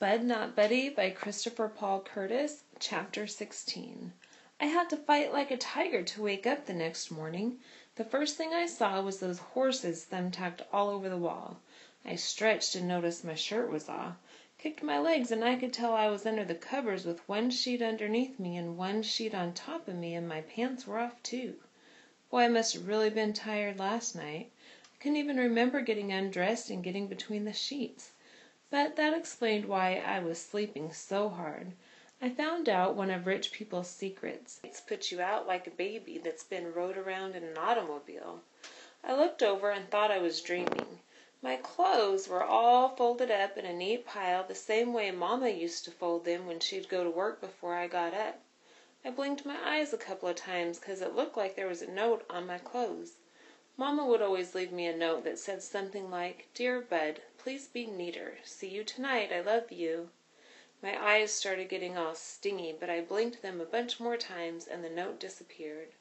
Bud Not Buddy by Christopher Paul Curtis Chapter 16 I had to fight like a tiger to wake up the next morning. The first thing I saw was those horses thumbtacked all over the wall. I stretched and noticed my shirt was off. Kicked my legs and I could tell I was under the covers with one sheet underneath me and one sheet on top of me and my pants were off too. Boy, I must have really been tired last night. I couldn't even remember getting undressed and getting between the sheets. But that explained why I was sleeping so hard. I found out one of rich people's secrets. It puts you out like a baby that's been rode around in an automobile. I looked over and thought I was dreaming. My clothes were all folded up in a neat pile the same way Mamma used to fold them when she'd go to work before I got up. I blinked my eyes a couple of times because it looked like there was a note on my clothes. Mamma would always leave me a note that said something like, Dear Bud, please be neater. See you tonight. I love you. My eyes started getting all stingy, but I blinked them a bunch more times and the note disappeared.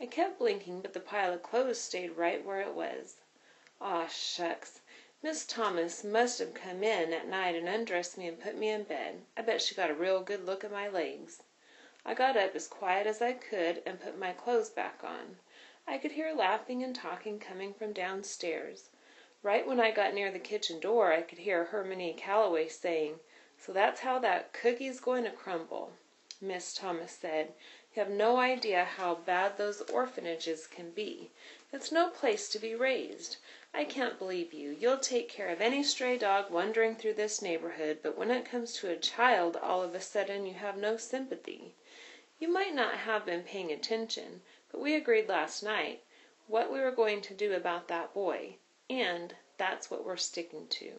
I kept blinking, but the pile of clothes stayed right where it was. Aw, shucks. Miss Thomas must have come in at night and undressed me and put me in bed. I bet she got a real good look at my legs. I got up as quiet as I could and put my clothes back on. I could hear laughing and talking coming from downstairs. Right when I got near the kitchen door I could hear Hermione Calloway saying, "So that's how that cookie's going to crumble." Miss Thomas said, "You have no idea how bad those orphanages can be. It's no place to be raised. I can't believe you. You'll take care of any stray dog wandering through this neighborhood, but when it comes to a child all of a sudden you have no sympathy. You might not have been paying attention. But we agreed last night what we were going to do about that boy, and that's what we're sticking to.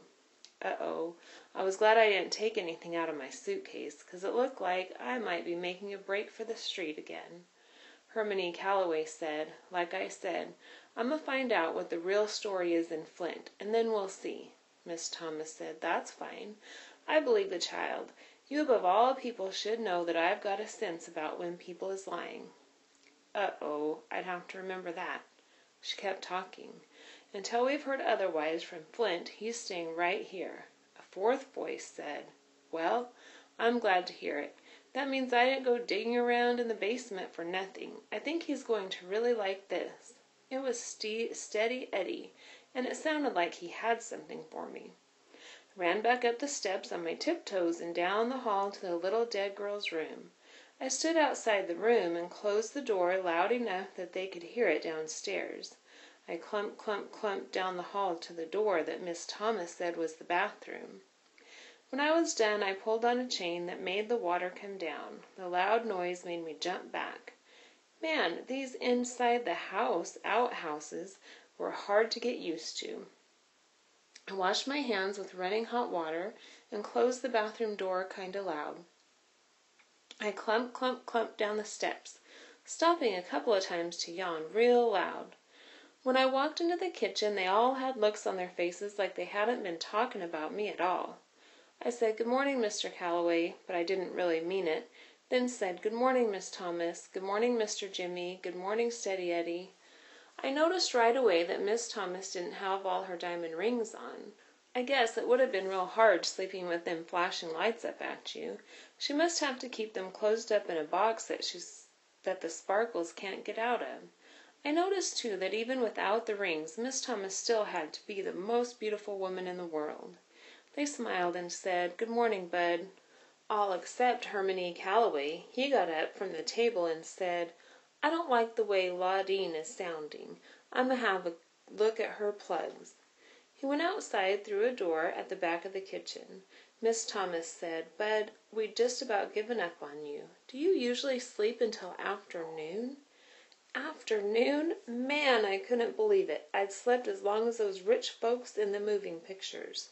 Uh-oh, I was glad I didn't take anything out of my suitcase, because it looked like I might be making a break for the street again. Hermione Callaway said, like I said, I'm going to find out what the real story is in Flint, and then we'll see. Miss Thomas said, that's fine. I believe the child. You above all people should know that I've got a sense about when people is lying. Uh-oh, I'd have to remember that. She kept talking. Until we've heard otherwise from Flint, he's staying right here. A fourth voice said, Well, I'm glad to hear it. That means I didn't go digging around in the basement for nothing. I think he's going to really like this. It was Steady Eddie, and it sounded like he had something for me. I ran back up the steps on my tiptoes and down the hall to the little dead girl's room. I stood outside the room and closed the door loud enough that they could hear it downstairs. I clump, clump, clumped down the hall to the door that Miss Thomas said was the bathroom. When I was done I pulled on a chain that made the water come down. The loud noise made me jump back. Man, these inside the house outhouses were hard to get used to. I washed my hands with running hot water and closed the bathroom door kind of loud. I clump, clump, clumped down the steps, stopping a couple of times to yawn real loud. When I walked into the kitchen they all had looks on their faces like they hadn't been talking about me at all. I said, Good morning, Mr. Calloway, but I didn't really mean it, then said, Good morning, Miss Thomas. Good morning, Mr. Jimmy. Good morning, Steady Eddie. I noticed right away that Miss Thomas didn't have all her diamond rings on. I guess it would have been real hard sleeping with them flashing lights up at you. She must have to keep them closed up in a box that the sparkles can't get out of. I noticed, too, that even without the rings Miss Thomas still had to be the most beautiful woman in the world. They smiled and said, Good morning, Bud. All except Hermione Calloway. He got up from the table and said, I don't like the way Laudine is sounding. I'm to have a look at her plugs. He went outside through a door at the back of the kitchen. Miss Thomas said, Bud, we'd just about given up on you. Do you usually sleep until afternoon? Afternoon? Man, I couldn't believe it. I'd slept as long as those rich folks in the moving pictures.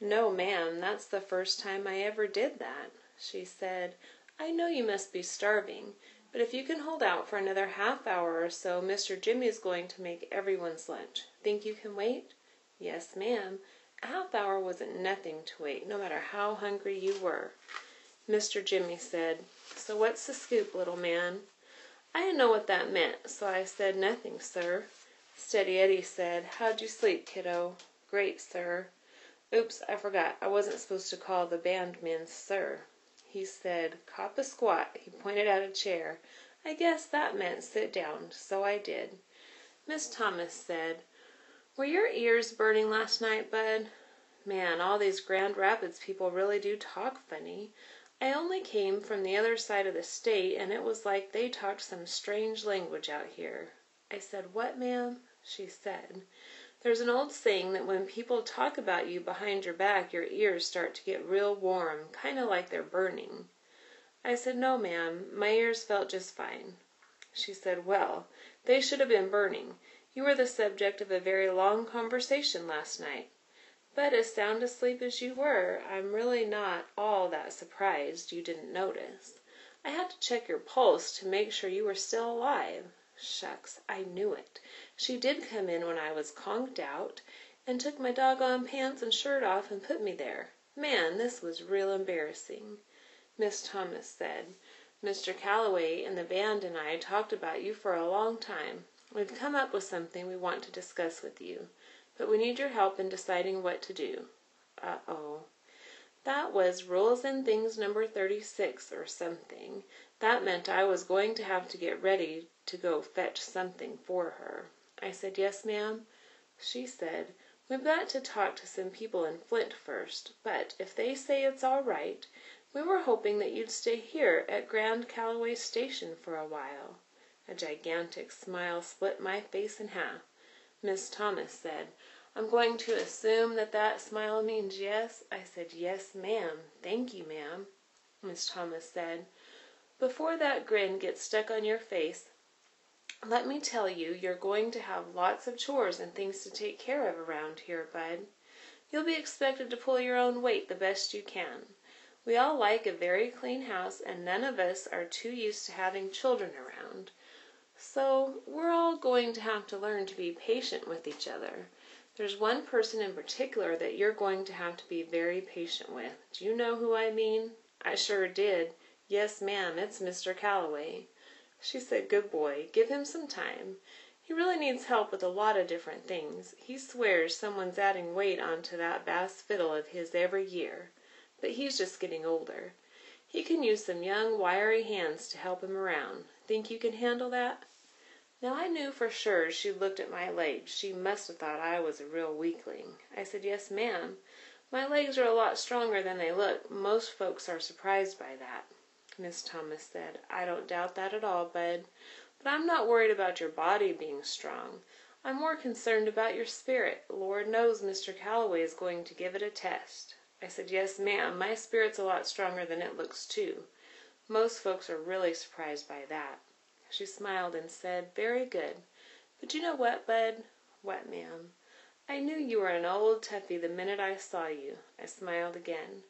No, ma'am, that's the first time I ever did that. She said, I know you must be starving, but if you can hold out for another half hour or so Mr. Jimmy is going to make everyone's lunch. Think you can wait? Yes, ma'am. A half hour wasn't nothing to wait, no matter how hungry you were. Mr. Jimmy said, So what's the scoop, little man? I didn't know what that meant, so I said, Nothing, sir. Steady Eddie said, How'd you sleep, kiddo? Great, sir. Oops, I forgot. I wasn't supposed to call the band men sir. He said, "Cop a squat." He pointed out a chair. I guess that meant sit down, so I did. Miss Thomas said, "Were your ears burning last night, Bud? Man, all these Grand Rapids people really do talk funny. I only came from the other side of the state, and it was like they talked some strange language out here." I said, "What, ma'am?" She said, "There's an old saying that when people talk about you behind your back your ears start to get real warm, kind of like they're burning." I said, "No, ma'am, my ears felt just fine." She said, "Well, they should have been burning. You were the subject of a very long conversation last night. But as sound asleep as you were, I'm really not all that surprised you didn't notice. I had to check your pulse to make sure you were still alive. Shucks, I knew it. She did come in when I was conked out, and took my doggone pants and shirt off and put me there. Man, this was real embarrassing." Miss Thomas said, "Mr. Calloway and the band and I talked about you for a long time. We've come up with something we want to discuss with you. But we need your help in deciding what to do." Uh oh. That was Rules and Things number thirty six or something. That meant I was going to have to get ready to go fetch something for her. I said, "Yes, ma'am." She said, "We've got to talk to some people in Flint first, but if they say it's all right, we were hoping that you'd stay here at Grand Calloway Station for a while." A gigantic smile split my face in half. Miss Thomas said, "I'm going to assume that that smile means yes?" I said, "Yes, ma'am. Thank you, ma'am." Miss Thomas said, "Before that grin gets stuck on your face, let me tell you you're going to have lots of chores and things to take care of around here, Bud. You'll be expected to pull your own weight the best you can. We all like a very clean house, and none of us are too used to having children around. So we're all going to have to learn to be patient with each other. There's one person in particular that you're going to have to be very patient with. Do you know who I mean? I sure did. Yes, ma'am, it's Mr. Calloway. She said, "Good boy. Give him some time. He really needs help with a lot of different things. He swears someone's adding weight onto that bass fiddle of his every year. But he's just getting older. He can use some young, wiry hands to help him around. Think you can handle that?" Now I knew for sure she looked at my legs. She must have thought I was a real weakling. I said, "Yes, ma'am. My legs are a lot stronger than they look. Most folks are surprised by that." Miss Thomas said, "I don't doubt that at all, Bud. But I'm not worried about your body being strong. I'm more concerned about your spirit. Lord knows Mr. Calloway is going to give it a test." I said, "Yes, ma'am. My spirit's a lot stronger than it looks, too. Most folks are really surprised by that." She smiled and said, "Very good. But you know what, Bud?" "What, ma'am?" "I knew you were an old toughie the minute I saw you." I smiled again.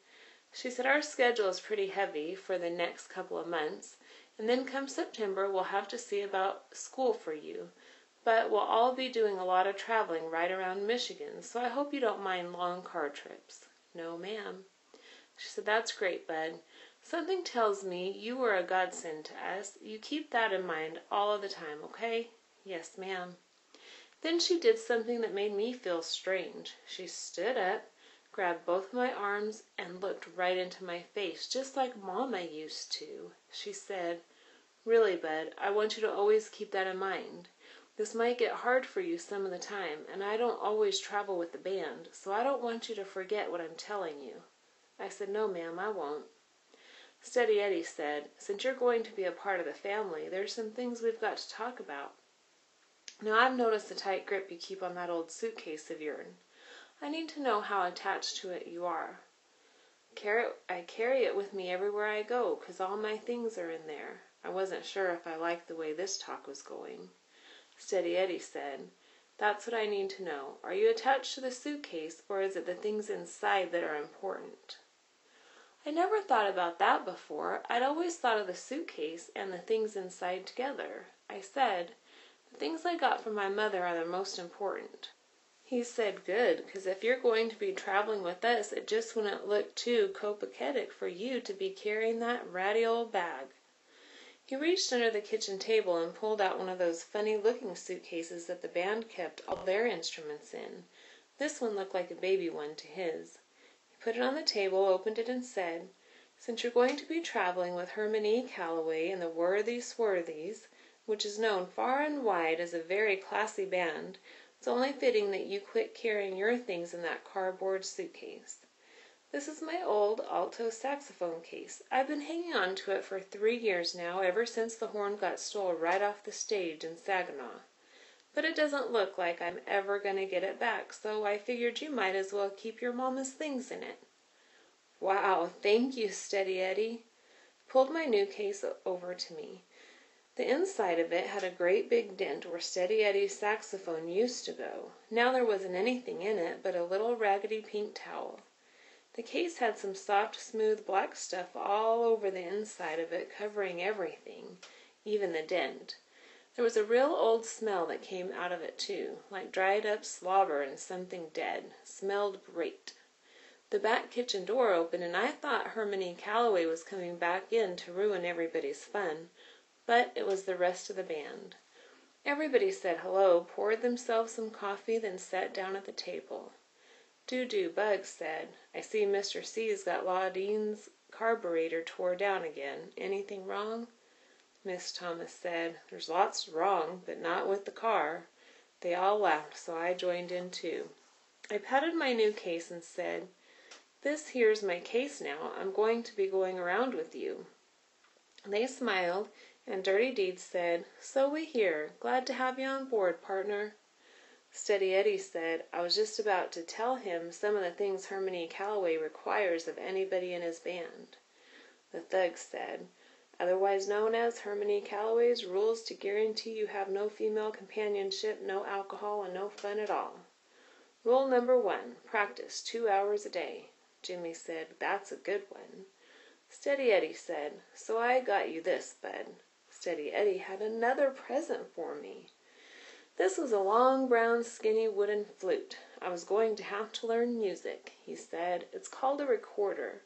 She said, "Our schedule is pretty heavy for the next couple of months, and then come September we'll have to see about school for you. But we'll all be doing a lot of traveling right around Michigan, so I hope you don't mind long car trips." "No, ma'am." She said, "That's great, Bud. Something tells me you were a godsend to us. You keep that in mind all of the time, okay?" "Yes, ma'am." Then she did something that made me feel strange. She stood up, grabbed both my arms, and looked right into my face, just like Mamma used to. She said, "Really, Bud, I want you to always keep that in mind. This might get hard for you some of the time, and I don't always travel with the band, so I don't want you to forget what I'm telling you." I said, "No, ma'am, I won't." Steady Eddie said, "Since you're going to be a part of the family, there's some things we've got to talk about. Now I've noticed the tight grip you keep on that old suitcase of yourn. I need to know how attached to it you are. I carry it with me everywhere I go, 'cause all my things are in there." I wasn't sure if I liked the way this talk was going. Steady Eddie said, "That's what I need to know. Are you attached to the suitcase, or is it the things inside that are important?" I never thought about that before. I'd always thought of the suitcase and the things inside together. I said, "The things I got from my mother are the most important." He said, "Good, 'cause if you're going to be traveling with us it just wouldn't look too copacetic for you to be carrying that ratty old bag." He reached under the kitchen table and pulled out one of those funny looking suitcases that the band kept all their instruments in. This one looked like a baby one to his. Put it on the table, opened it, and said, "Since you're going to be travelling with Herman E. Calloway and the Worthy Sworthys, which is known far and wide as a very classy band, it's only fitting that you quit carrying your things in that cardboard suitcase. This is my old alto saxophone case. I've been hanging on to it for three years now, ever since the horn got stole right off the stage in Saginaw. But it doesn't look like I'm ever going to get it back, so I figured you might as well keep your mama's things in it." "Wow! Thank you, Steady Eddie." Pulled my new case over to me. The inside of it had a great big dent where Steady Eddie's saxophone used to go. Now there wasn't anything in it but a little raggedy pink towel. The case had some soft, smooth black stuff all over the inside of it, covering everything, even the dent. There was a real old smell that came out of it, too, like dried up slobber and something dead. Smelled great. The back kitchen door opened, and I thought Herman Calloway was coming back in to ruin everybody's fun, but it was the rest of the band. Everybody said hello, poured themselves some coffee, then sat down at the table. Doo Doo Buggs said, "I see Mr. C.'s got Laudine's carburetor tore down again. Anything wrong?" Miss Thomas said, "There's lots wrong, but not with the car." They all laughed, so I joined in too. I patted my new case and said, "This here's my case now. I'm going to be going around with you." They smiled, and Dirty Deeds said, "So we hear. Glad to have you on board, partner." Steady Eddie said, "I was just about to tell him some of the things Herman E. Calloway requires of anybody in his band." The Thug said otherwise known as Herman Calloway's rules to guarantee you have no female companionship, no alcohol, and no fun at all. Rule number one, practice two hours a day. Jimmy said, That's a good one. Steady Eddie said, So I got you this, Bud. Steady Eddie had another present for me. This was a long, brown, skinny wooden flute. I was going to have to learn music, he said. It's called a recorder.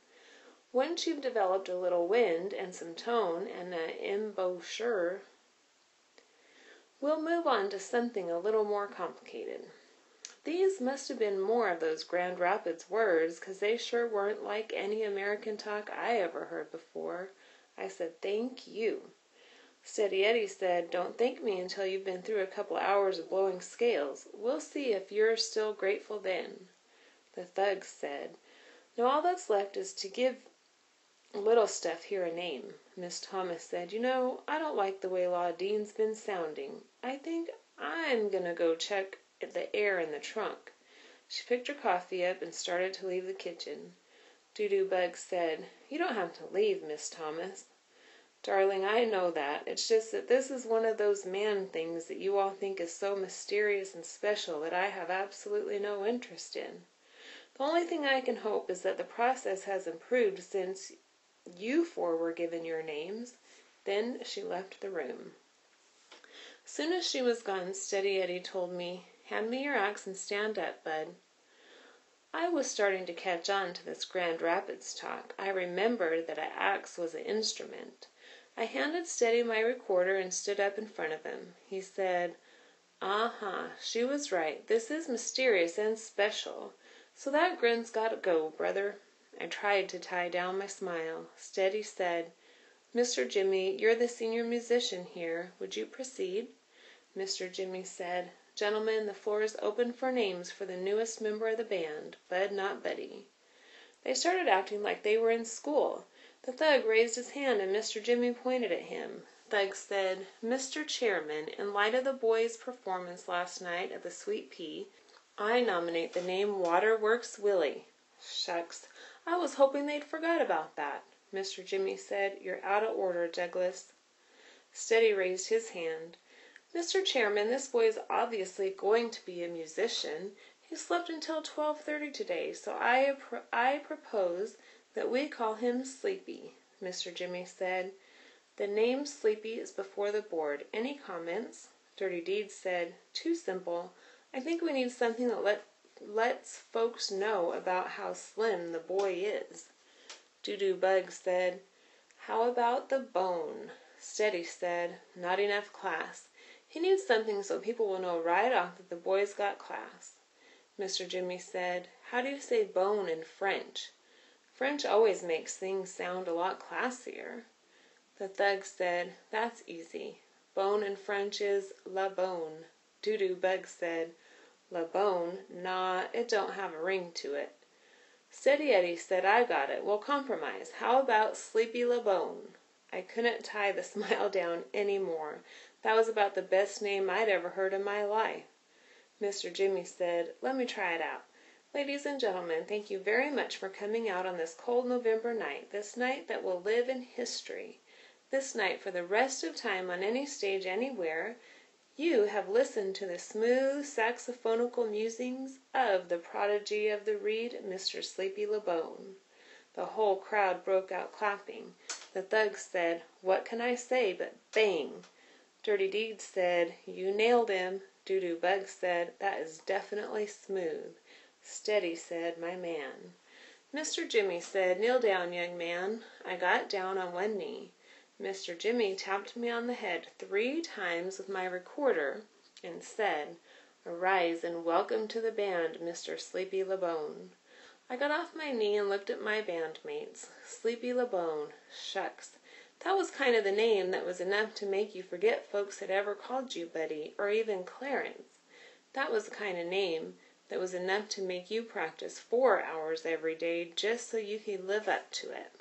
Once you've developed a little wind and some tone and an embouchure, we'll move on to something a little more complicated. These must have been more of those Grand Rapids words, 'cause they sure weren't like any American talk I ever heard before. I said, "Thank you." Steady Eddie said, "Don't thank me until you've been through a couple hours of blowing scales. We'll see if you're still grateful then." The Thugs said, "Now all that's left is to give little stuff here a name. Miss Thomas said, "You know, I don't like the way Laudine's been sounding. I think I'm going to go check the air in the trunk." She picked her coffee up and started to leave the kitchen. Doodoo Bug said, "You don't have to leave, Miss Thomas." "Darling, I know that. It's just that this is one of those man things that you all think is so mysterious and special that I have absolutely no interest in. The only thing I can hope is that the process has improved since you four were given your names." Then she left the room. Soon as she was gone, Steady Eddie told me, "Hand me your axe and stand up, Bud." I was starting to catch on to this Grand Rapids talk. I remembered that an axe was an instrument. I handed Steady my recorder and stood up in front of him. He said, "Uh huh, she was right. This is mysterious and special. So that grin's got to go, brother." I tried to tie down my smile. Steady said, "Mr. Jimmy, you're the senior musician here. Would you proceed?" Mr. Jimmy said, "Gentlemen, the floor is open for names for the newest member of the band, Bud Not Buddy." They started acting like they were in school. The Thug raised his hand and Mr. Jimmy pointed at him. Thug said, "Mr. Chairman, in light of the boys' performance last night at the Sweet Pea, I nominate the name Waterworks Willie." Shucks! I was hoping they'd forgot about that. Mr. Jimmy said, "You're out of order, Douglas." Steady raised his hand. "Mr. Chairman, this boy is obviously going to be a musician. He slept until twelve thirty today, so I, I propose that we call him Sleepy." Mr. Jimmy said, "The name Sleepy is before the board. Any comments?" Dirty Deeds said, "Too simple. I think we need something that let lets folks know about how slim the boy is." Doodoo Bug said, "How about the bone?" Steady said, "Not enough class. He needs something so people will know right off that the boy's got class." Mr. Jimmy said, "how do you say bone in French? French always makes things sound a lot classier." The thug said, "That's easy. Bone in French is la bone." Doodoo Bug said, "La bone? Naw, it don't have a ring to it." Steady Eddie said, "I got it. We'll compromise. How about Sleepy La Bone?" I couldn't tie the smile down any more. That was about the best name I'd ever heard in my life. Mr. Jimmy said, "Let me try it out. Ladies and gentlemen, thank you very much for coming out on this cold November night, this night that will live in history. This night for the rest of time on any stage anywhere, you have listened to the smooth saxophonical musings of the prodigy of the reed, Mr. Sleepy Bone." The whole crowd broke out clapping. The thugs said, "What can I say but bang!" Dirty Deeds said, "You nailed him." Doodoo Bug said, "That is definitely smooth." Steady said, "My man." Mr. Jimmy said, "Kneel down, young man." I got down on one knee. Mr. Jimmy tapped me on the head three times with my recorder and said, "Arise and welcome to the band, Mr. Sleepy La Bone." I got off my knee and looked at my bandmates. Sleepy La Bone. Shucks! That was kind of the name that was enough to make you forget folks had ever called you Buddy, or even Clarence. That was the kind of name that was enough to make you practice four hours every day just so you could live up to it.